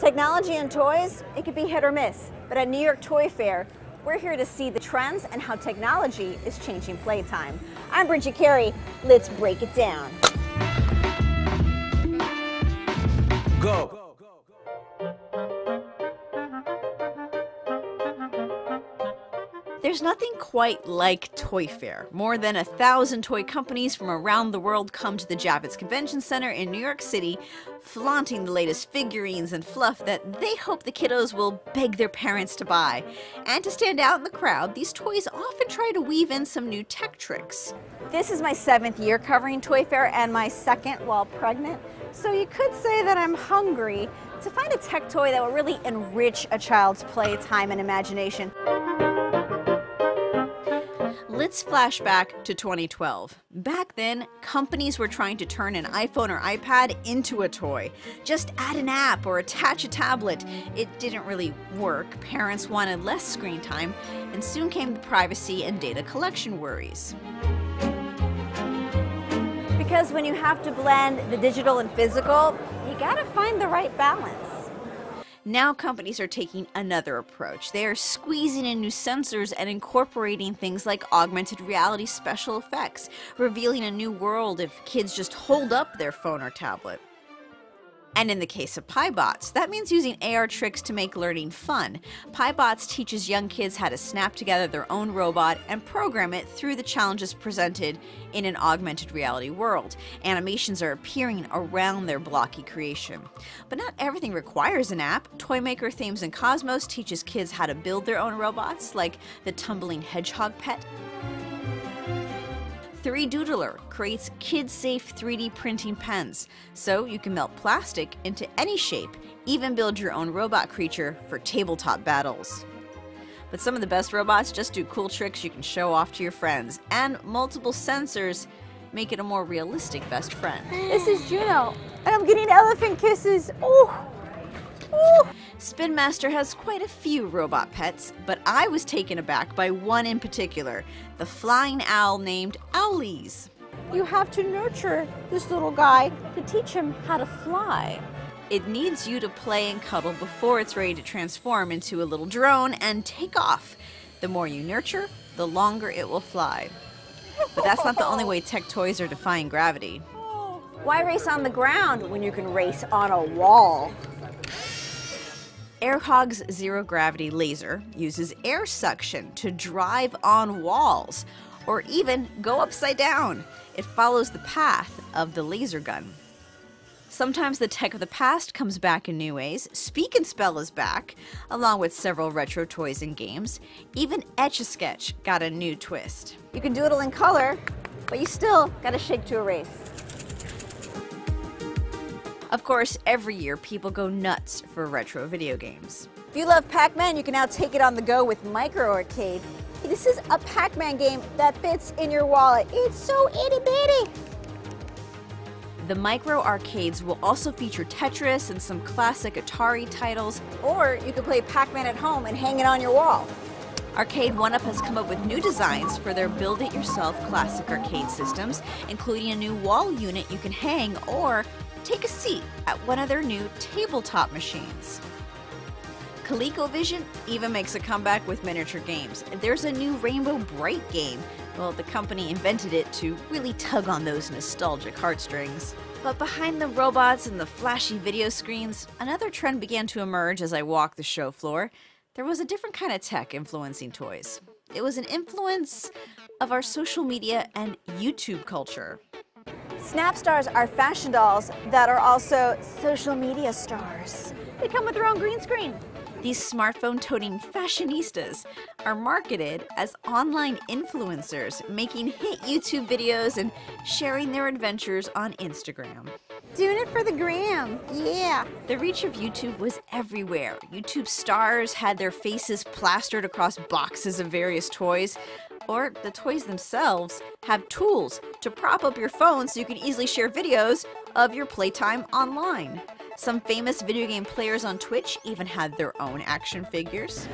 Technology and toys, it could be hit or miss, but at New York Toy Fair, we're here to see the trends and how technology is changing playtime. I'm Bridget Carey. Let's break it down. There's nothing quite like Toy Fair. More than a thousand toy companies from around the world come to the Javits Convention Center in New York City, flaunting the latest figurines and fluff that they hope the kiddos will beg their parents to buy. And to stand out in the crowd, these toys often try to weave in some new tech tricks. This is my seventh year covering Toy Fair and my second while pregnant. So you could say that I'm hungry to find a tech toy that will really enrich a child's playtime and imagination. Let's flash back to 2012. Back then, companies were trying to turn an iPhone or iPad into a toy. Just add an app or attach a tablet. It didn't really work. Parents wanted less screen time, and soon came the privacy and data collection worries. Because when you have to blend the digital and physical, you gotta find the right balance. Now companies are taking another approach. They are squeezing in new sensors and incorporating things like augmented reality special effects, revealing a new world if kids just hold up their phone or tablet. And in the case of PieBots, that means using AR tricks to make learning fun. PieBots teaches young kids how to snap together their own robot and program it through the challenges presented in an augmented reality world. Animations are appearing around their blocky creation. But not everything requires an app. Toymaker Thames and Kosmos teaches kids how to build their own robots, like the tumbling hedgehog pet. 3Doodler creates kid-safe 3D printing pens, so you can melt plastic into any shape, even build your own robot creature for tabletop battles. But some of the best robots just do cool tricks you can show off to your friends, and multiple sensors make it a more realistic best friend. This is Juno, and I'm getting elephant kisses. Oh, Spin Master has quite a few robot pets, but I was taken aback by one in particular the flying owl named Owleez. You have to nurture this little guy to teach him how to fly. It needs you to play and cuddle before it's ready to transform into a little drone and take off. The more you nurture, the longer it will fly. But that's not the only way tech toys are defying gravity. Why race on the ground when you can race on a wall? Air Hogs zero gravity laser uses air suction to drive on walls or even go upside down. It follows the path of the laser gun. Sometimes the tech of the past comes back in new ways. Speak and Spell is back, along with several retro toys and games. Even Etch a Sketch got a new twist. You can doodle in color, but you still gotta shake to erase. Of course, every year people go nuts for retro video games. If you love Pac-Man, you can now take it on the go with Micro Arcade. This is a Pac-Man game that fits in your wallet. It's so itty bitty. The micro arcades will also feature Tetris and some classic Atari titles. Or you can play Pac-Man at home and hang it on your wall. Arcade 1UP has come up with new designs for their build it yourself classic arcade systems, including a new wall unit you can hang or take a seat at one of their new tabletop machines. ColecoVision even makes a comeback with miniature games. There's a new Rainbow Brite game. Well, the company invented it to really tug on those nostalgic heartstrings. But behind the robots and the flashy video screens, another trend began to emerge as I walked the show floor. There was a different kind of tech influencing toys. It was an influence of our social media and YouTube culture. Snapstars are fashion dolls that are also social media stars. They come with their own green screen. These smartphone toting fashionistas are marketed as online influencers, making hit YouTube videos and sharing their adventures on Instagram. Doing it for the gram, yeah. The reach of YouTube was everywhere. YouTube stars had their faces plastered across boxes of various toys, or the toys themselves have tools to prop up your phone so you can easily share videos of your playtime online. Some famous video game players on Twitch even had their own action figures.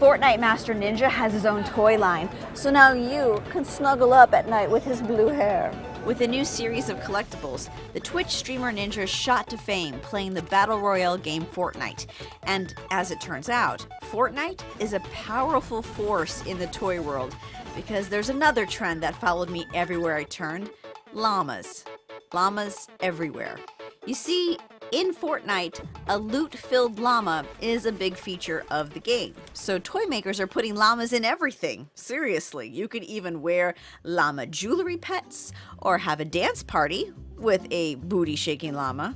Fortnite Master Ninja has his own toy line, so now you can snuggle up at night with his blue hair. With a new series of collectibles, the Twitch streamer Ninja shot to fame playing the battle royale game Fortnite. And as it turns out, Fortnite is a powerful force in the toy world because there's another trend that followed me everywhere I turned llamas. Llamas everywhere. You see, in Fortnite, a loot filled llama is a big feature of the game. So, toy makers are putting llamas in everything. Seriously, you could even wear llama jewelry pets or have a dance party with a booty shaking llama.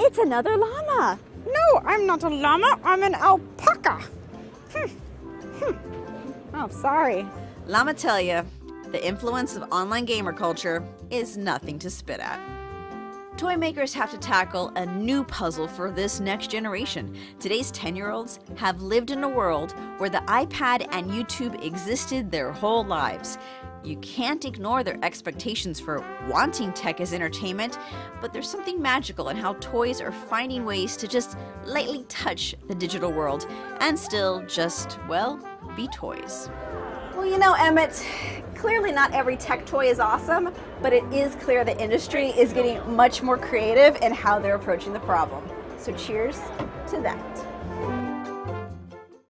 It's another llama. No, I'm not a llama. I'm an alpaca. Hmm. Hmm. Oh, sorry. Llama tell ya, the influence of online gamer culture is nothing to spit at. Toy makers have to tackle a new puzzle for this next generation. Today's 10 year olds have lived in a world where the iPad and YouTube existed their whole lives. You can't ignore their expectations for wanting tech as entertainment, but there's something magical in how toys are finding ways to just lightly touch the digital world and still just, well, be toys. You know, Emmett, clearly not every tech toy is awesome, but it is clear the industry is getting much more creative in how they're approaching the problem. So cheers to that.